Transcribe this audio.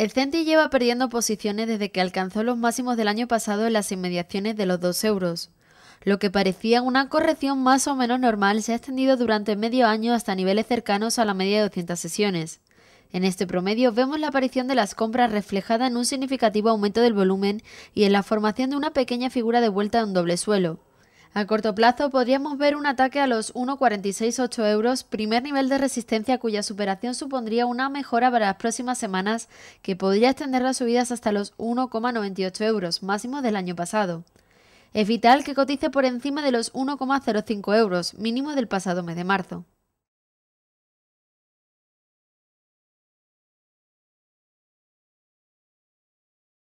El Centi lleva perdiendo posiciones desde que alcanzó los máximos del año pasado en las inmediaciones de los 2 euros. Lo que parecía una corrección más o menos normal se ha extendido durante medio año hasta niveles cercanos a la media de 200 sesiones. En este promedio vemos la aparición de las compras reflejada en un significativo aumento del volumen y en la formación de una pequeña figura de vuelta de un doble suelo. A corto plazo podríamos ver un ataque a los 1,468 euros, primer nivel de resistencia cuya superación supondría una mejora para las próximas semanas que podría extender las subidas hasta los 1,98 euros, máximo del año pasado. Es vital que cotice por encima de los 1,05 euros, mínimo del pasado mes de marzo.